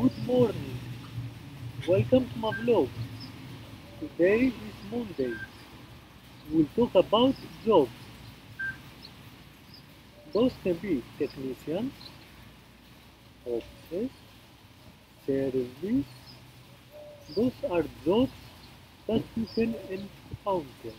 Good morning. Welcome to my vlog. Today is Monday. We'll talk about jobs. Those can be technician, offices, service. Those are jobs that you can encounter.